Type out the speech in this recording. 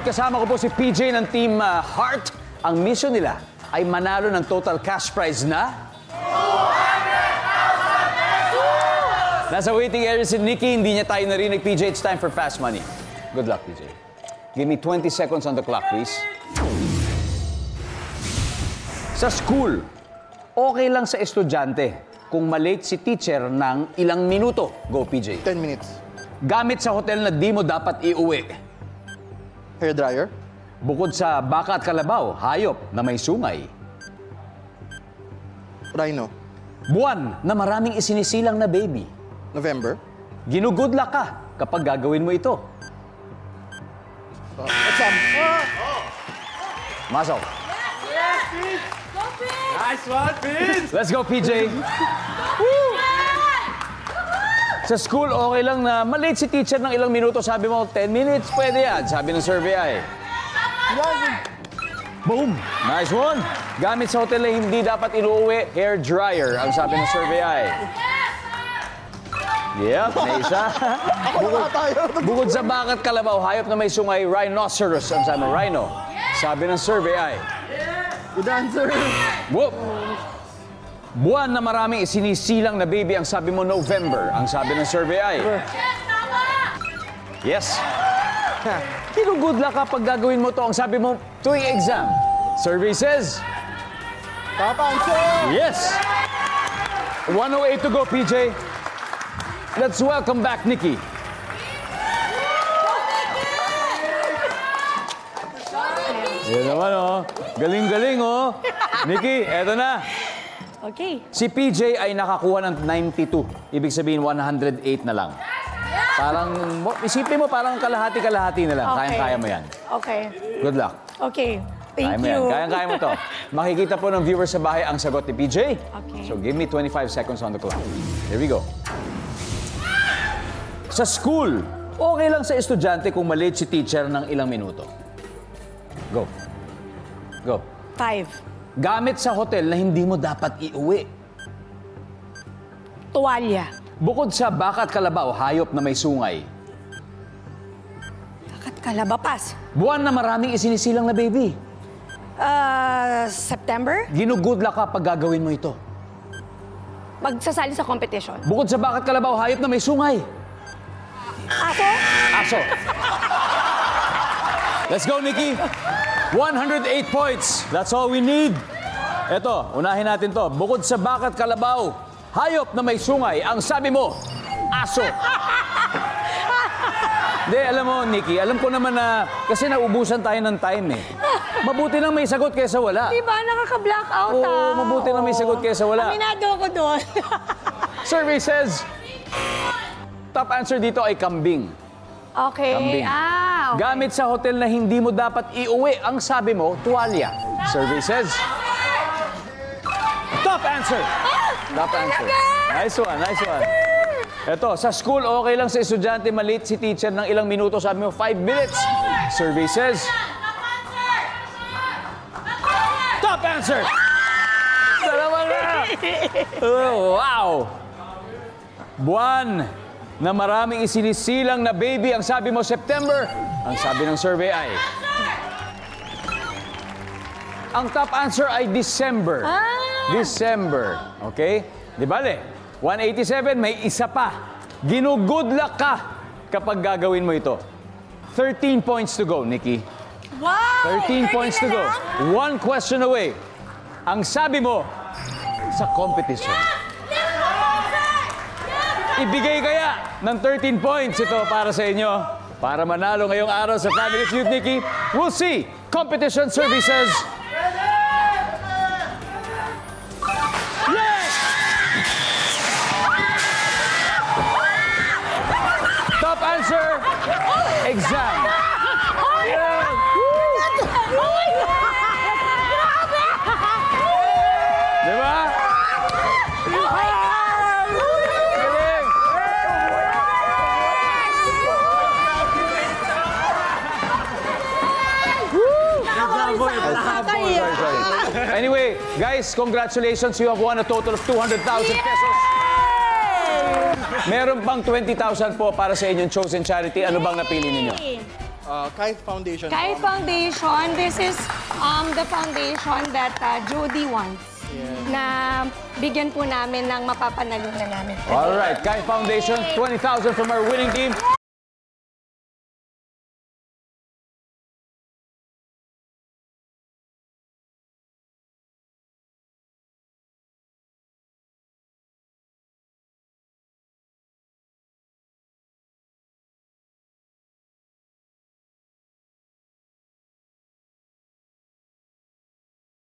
Good. Kasama ko po si PJ ng Team ah, Heart. Ang mission nila ay manalo ng total cash prize na... Nasa waiting area si Nikki, hindi niya tayo narinig. PJ, it's time for fast money. Good luck, PJ. Give me 20 seconds on the clock, please. Sa school, okay lang sa estudyante kung malate si teacher ng ilang minuto. Go, PJ. 10 minutes. Gamit sa hotel na di mo dapat iuwi. Hair dryer. Bukod sa baka at kalabaw, hayop na may sungay. Rhino. Buwan na maraming isinisilang na baby. November. Ginugudla ka kapag gagawin mo ito. Exam. Masaw. Nice one, Vince! Let's go, PJ. Sa school, okay lang na malate si teacher ng ilang minuto. Sabi mo, 10 minutes, pwede yan. Sabi ng survey ay. Boom! Nice one! Gamit sa hotel na hindi dapat inuuwi, hair dryer. Ang sabi ng survey ay. Yep, may isa. Bukod. Bukod sa bakat kalabaw, hayop na may sungay, rhinoceros. Ang sabi ng rhino. Sabi ng survey ay. Good answer. Whoop! Buwan na maraming sinisilang na baby, ang sabi mo November. Ang sabi ng survey ay... Yes! Kinugud luck ka pag gagawin mo to. Ang sabi mo, tuwing exam. Survey says... Answer. Yes! 108 to go, PJ. Let's welcome back Nikki. Yan naman, oh. Galing-galing, oh. Nikki, eto na. Okay. Si PJ ay nakakuha ng 92. Ibig sabihin, 108 na lang. Parang, isipin mo, parang kalahati-kalahati na lang. Okay. Kayang-kaya mo yan. Okay. Good luck. Okay. Kaya Thank yan. you. Kayang-kaya mo to. Makikita po ng viewers sa bahay ang sagot ni PJ. Okay. So give me 25 seconds on the clock. Here we go. Sa school, okay lang sa estudyante kung malate si teacher ng ilang minuto. Go. Go. Five. Gamit sa hotel na hindi mo dapat iuwi. Tuwalya. Bukod sa baka at kalabaw, hayop na may sungay. Takat kalabapas. Buwan na maraming isinisilang na baby. Uh, September? Ginugudla ka pag gagawin mo ito. Magsasali sa competition. Bukod sa baka at kalabaw, hayop na may sungay. Aso? Aso. Let's go, Nikki. 108 points. That's all we need. Eto, unahin natin to. Bukod sa bakat kalabaw, hayop na may sungay, ang sabi mo, aso. Hindi, alam mo, Nikki, alam ko naman na, kasi naubusan tayo ng time eh. Mabuti lang may sagot kaysa wala. Di ba? Nakaka-blackout Oo, ah. mabuti na may sagot kaysa wala. Aminado ako doon. Survey says, top answer dito ay kambing. okay. Kambing. Ah, okay. Gamit sa hotel na hindi mo dapat iuwi, ang sabi mo, tuwalya. Survey says... Top answer! Top answer. Nice one, nice one. Ito, sa school, okay lang sa estudyante malate si teacher ng ilang minuto. Sabi mo, 5 minutes. Survey says... Top answer! Dalawa na! Oh, wow! Buwan na maraming isinisilang na baby. Ang sabi mo, September. Ang sabi ng survey ay... Ang top answer ay December. Ah! December. Okay? Di bale? 187, may isa pa. Ginugud luck ka kapag gagawin mo ito. 13 points to go, Nikki. Wow! 13 points to go. One question away. Ang sabi mo sa competition. Ibigay kaya ng 13 points ito para sa inyo. Para manalo ngayong araw sa Family Feud, Nikki. We'll see. Competition services. Nakakaiyak. Anyway, guys, congratulations. You have won a total of 200,000 pesos. Meron pang 20,000 po para sa inyong chosen charity. Ano bang napili ninyo? Uh, Kite Foundation. Kite Foundation, this is um, the foundation that uh, Jody wants. Na bigyan po namin ng mapapanalunan namin. All right, Kai Foundation, 20,000 from our winning team.